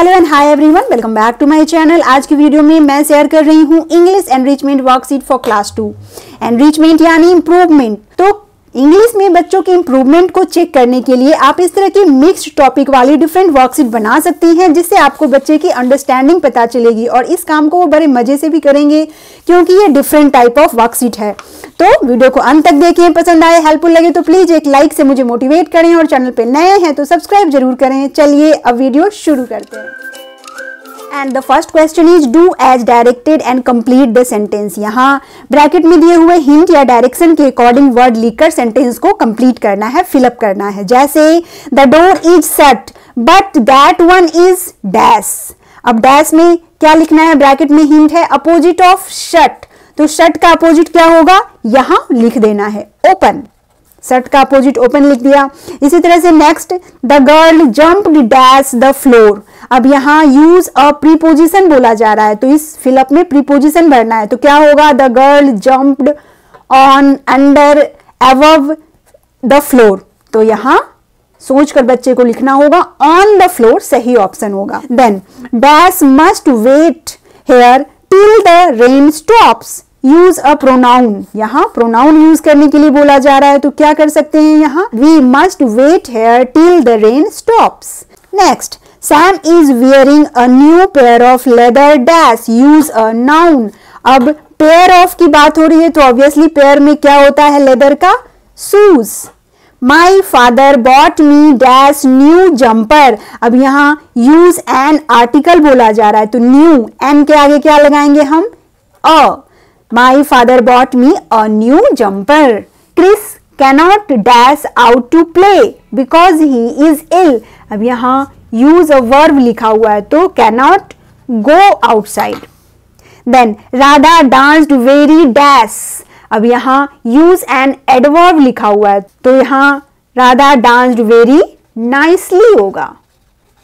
Hello and hi everyone welcome back to my channel आज की video में मैं शेयर कर रही हूँ English enrichment worksheet for class two enrichment यानी इम्प्रूवमेंट तो इंग्लिश में बच्चों के इम्प्रूवमेंट को चेक करने के लिए आप इस तरह की मिक्स्ड टॉपिक वाली डिफरेंट वर्कशीट बना सकती हैं, जिससे आपको बच्चे की अंडरस्टैंडिंग पता चलेगी और इस काम को वो बड़े मज़े से भी करेंगे, क्योंकि ये डिफरेंट टाइप ऑफ़ वर्कशीट है। तो वीडियो को अंत तक देखिए पसंद आए हेल्पफुल लगे तो प्लीज़ एक लाइक से मुझे मोटिवेट करें और चैनल पर नए हैं तो सब्सक्राइब ज़रूर करें। चलिए अब वीडियो शुरू करते हैं। And the first question is do as directed and complete the sentence यहाँ ब्रैकेट में दिए हुए हिंट या डायरेक्शन के अकॉर्डिंग वर्ड लिखकर सेंटेंस को कंप्लीट करना है फिलअप करना है। जैसे the door is set but that one is dash अब डैश में क्या लिखना है? ब्रैकेट में हिंट है अपोजिट ऑफ़ शट तो शट का अपोजिट क्या होगा? यहाँ लिख देना है ओपन शट का अपोजिट ओपन लिख दिया। इसी तरह से next the girl jump dash the floor अब यहाँ यूज़ अ प्रीपोजिशन बोला जा रहा है तो इस फिलअप में प्रीपोजिशन भरना है। तो क्या होगा? The girl jumped on under above the floor तो यहाँ सोचकर बच्चे को लिखना होगा ऑन द फ्लोर सही ऑप्शन होगा। Then dash must wait here till the rain stops use a pronoun यहाँ प्रोनाउन यूज़ करने के लिए बोला जा रहा है तो क्या कर सकते हैं यहाँ? We must wait here till the rain stops next Sam is wearing a new pair of leather dash use a noun अब पेयर ऑफ़ की बात हो रही है तो ऑब्वियसली पेयर में क्या होता है लेदर का? Shoes my father bought me dash new jumper अब यहाँ यूज़ एन आर्टिकल बोला जा रहा है तो न्यू एन के आगे क्या लगाएँगे हम? अ My father bought me a new jumper. Chris cannot dash out to play because he is ill. अब यहाँ use a verb लिखा हुआ है तो cannot go outside. Then Radha danced very dash. अब यहाँ use an adverb लिखा हुआ है तो यहाँ राधा danced very nicely होगा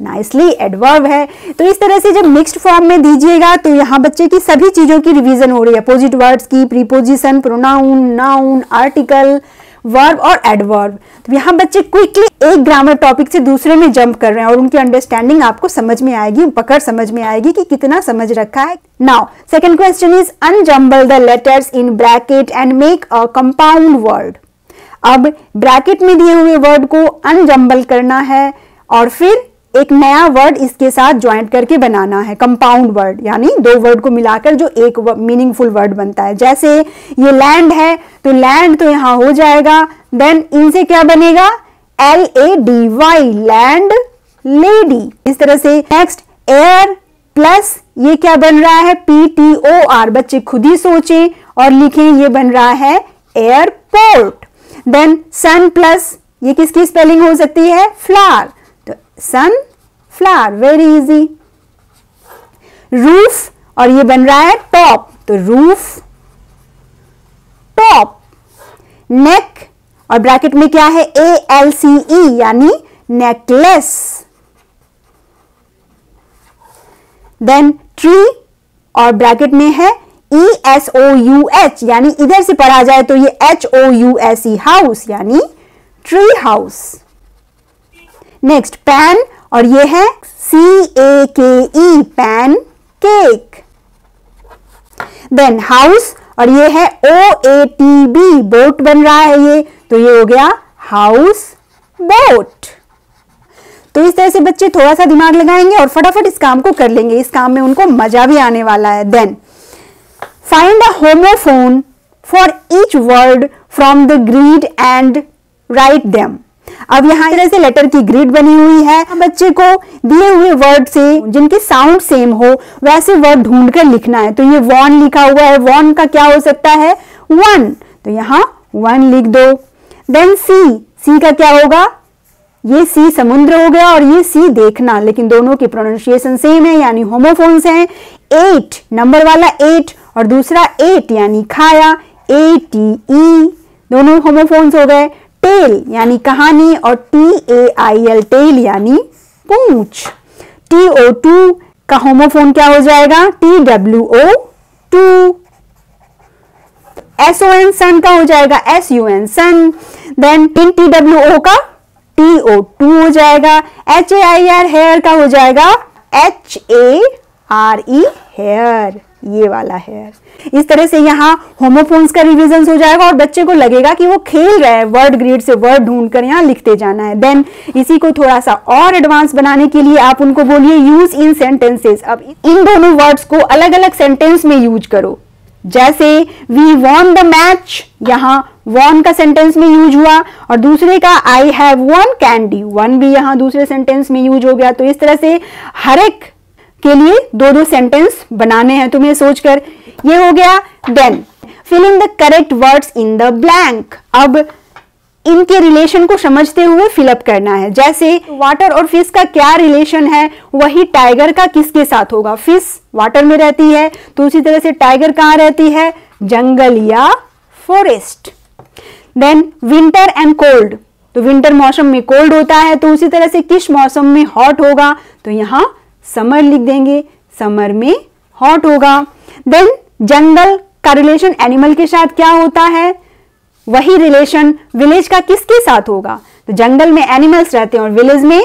नाइसली एडवर्ब है। तो इस तरह से जब मिक्स्ड फॉर्म में दीजिएगा तो यहाँ बच्चे की सभी चीज़ों की रिवीजन हो रही है। अपोजिट वर्ड्स की preposition pronoun noun article verb और एडवर्ब तो यहाँ बच्चे क्विकली एक ग्रामर टॉपिक से दूसरे में जंप कर रहे हैं और उनकी अंडरस्टैंडिंग आपको समझ में आएगी, पकड़ समझ में आएगी कि कितना समझ रखा है। Now second question is unjumble the letters in bracket and make a compound word अब ब्रैकेट में दिए हुए वर्ड को अनजम्बल करना है और फिर एक नया वर्ड इसके साथ ज्वाइंट करके बनाना है कंपाउंड वर्ड यानी दो वर्ड को मिलाकर जो एक मीनिंगफुल वर्ड बनता है। जैसे ये लैंड है तो लैंड तो यहाँ हो जाएगा देन इनसे क्या बनेगा? L A D Y land lady इस तरह से नेक्स्ट एयर प्लस ये क्या बन रहा है? पी टी ओ आर बच्चे खुद ही सोचें और लिखें, ये बन रहा है एयरपोर्ट देन सन प्लस ये किसकी स्पेलिंग हो सकती है? Flower sunflower very easy roof और ये बन रहा है टॉप तो रूफ टॉप नेक और ब्रैकेट में क्या है? ए एल सी ई यानी नेकलेस देन ट्री और ब्रैकेट में है E S O U H यानी इधर से पढ़ा जाए तो ये H O U S E house यानी ट्री हाउस नेक्स्ट पैन और ये है C A K E pancake then house और ये है O A T B boat बन रहा है ये. तो ये हो गया हाउस बोट तो इस तरह से बच्चे थोड़ा सा दिमाग लगाएँगे और फटाफट इस काम को कर लेंगे. इस काम में उनको मज़ा भी आने वाला है. Then find a homophone for each word from the grid and write them अब यहाँ तरह से लेटर की ग्रिड बनी हुई है। बच्चे को दिए हुए वर्ड से, जिनके साउंड सेम हो, वैसे वर्ड ढूंढ कर लिखना है। तो ये वॉन लिखा हुआ है। वॉन का क्या हो सकता है? वन तो यहाँ वन लिख दो। देन सी सी का क्या होगा? ये सी समुद्र हो गया और ये सी देखना। लेकिन दोनों की प्रोनाउंसिएशन सेम है, यानी होमोफोन्स हैं। एट नंबर वाला एट और दूसरा एट यानी खाया। ए टी ई दोनों होमोफोन्स हो गए। टेल यानी कहानी, और T A I L tail यानी पूछ। टी ओ टू का होमोफोन क्या हो जाएगा? T W O two S O N son का हो जाएगा? S U N sun then in T W O का टी ओ टू हो जाएगा। H A I R hair का हो जाएगा? H A R E hare ये वाला हेयर इस तरह से यहाँ होमोफोन्स का रिविजन हो जाएगा और बच्चे को लगेगा कि वो खेल रहा है. वर्ड ग्रीड से वर्ड ढूंढ कर यहाँ लिखते जाना है. देन इसी को थोड़ा सा और एडवांस बनाने के लिए आप उनको बोलिए यूज़ इन सेंटेंसेस अब इन दोनों वर्ड्स को अलग अलग सेंटेंस में यूज़ करो. जैसे वी वॉन द मैच यहाँ वॉन का सेंटेंस में यूज़ हुआ और दूसरे का I have one candy one भी यहाँ दूसरे सेंटेंस में यूज़ हो गया. तो इस तरह से हर एक के लिए दो दो सेंटेंस बनाने हैं तुम्हें सोचकर। ये हो गया then fill in the correct words in the blank अब इनके रिलेशन को समझते हुए फिलअप करना है। जैसे वाटर और फ़िश का क्या रिलेशन है, वही टाइगर का किसके साथ होगा? फ़िश वाटर में रहती है तो उसी तरह से टाइगर कहाँ रहती है? जंगल या forest then winter and cold तो विंटर मौसम में कोल्ड होता है तो उसी तरह से किस मौसम में हॉट होगा? तो यहाँ समर लिख देंगे, समर में हॉट होगा। देन जंगल का रिलेशन एनिमल के साथ क्या होता है? वही रिलेशन विलेज का किसके साथ होगा? तो जंगल में एनिमल्स रहते हैं और विलेज में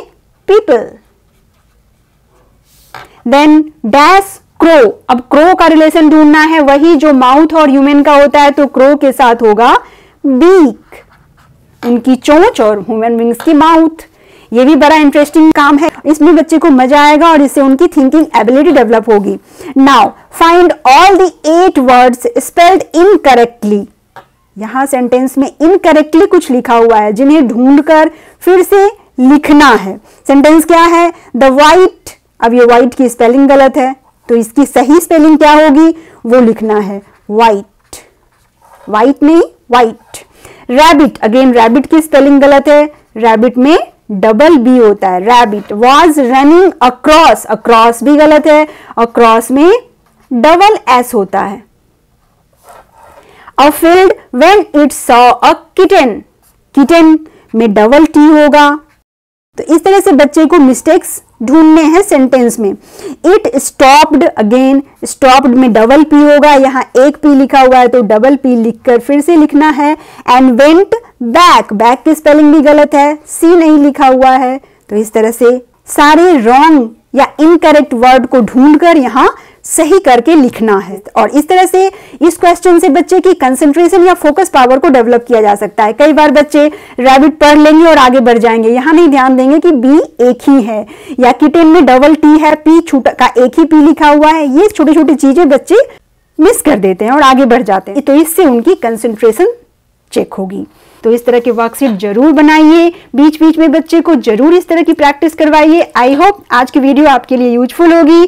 पीपल देन डैश क्रो अब क्रो का रिलेशन ढूंढना है, वही जो माउथ और ह्यूमन का होता है तो क्रो के साथ होगा बीक उनकी चोंच और ह्यूमन विंग्स की माउथ ये भी बड़ा इंटरेस्टिंग काम है। इसमें बच्चे को मज़ा आएगा और इससे उनकी थिंकिंग एबिलिटी डेवलप होगी. Now find all the eight words spelled incorrectly यहाँ सेंटेंस में इनकरेक्टली कुछ लिखा हुआ है, जिन्हें ढूंढकर फिर से लिखना है। सेंटेंस क्या है? द वाइट अब ये वाइट की स्पेलिंग गलत है तो इसकी सही स्पेलिंग क्या होगी? वो लिखना है वाइट वाइट नहीं वाइट रैबिट अगेन रैबिट की स्पेलिंग गलत है। रैबिट में डबल बी होता है rabbit was running across across भी गलत है अक्रॉस में डबल एस होता है। A field when it saw a kitten kitten में डबल टी होगा। तो इस तरह से बच्चे को मिस्टेक्स ढूँढने हैं सेंटेंस में। इट स्टॉप्ड अगेन स्टॉप्ड में डबल पी होगा, यहाँ एक पी लिखा हुआ है तो डबल पी लिखकर फिर से लिखना है। एंड वेंट बैक बैक की स्पेलिंग भी गलत है सी नहीं लिखा हुआ है। तो इस तरह से सारे रॉन्ग या इनकरेक्ट वर्ड को ढूंढकर यहाँ सही करके लिखना है। और इस तरह से इस क्वेश्चन से बच्चे की कंसंट्रेशन या फोकस पावर को डेवलप किया जा सकता है। कई बार बच्चे रैबिट पढ़ लेंगे और आगे बढ़ जाएँगे। यहाँ नहीं ध्यान देंगे कि बी एक ही है या किटेन में डबल टी है पी छोटा का एक ही पी लिखा हुआ है। ये छोटी छोटी चीज़ें बच्चे मिस कर देते हैं और आगे बढ़ जाते हैं। तो इससे उनकी कंसेंट्रेशन चेक होगी। तो इस तरह के वर्कशीट ज़रूर बनाइए। बीच बीच में बच्चे को ज़रूर इस तरह की प्रैक्टिस करवाइए। आई होप आज की वीडियो आपके लिए यूजफुल होगी।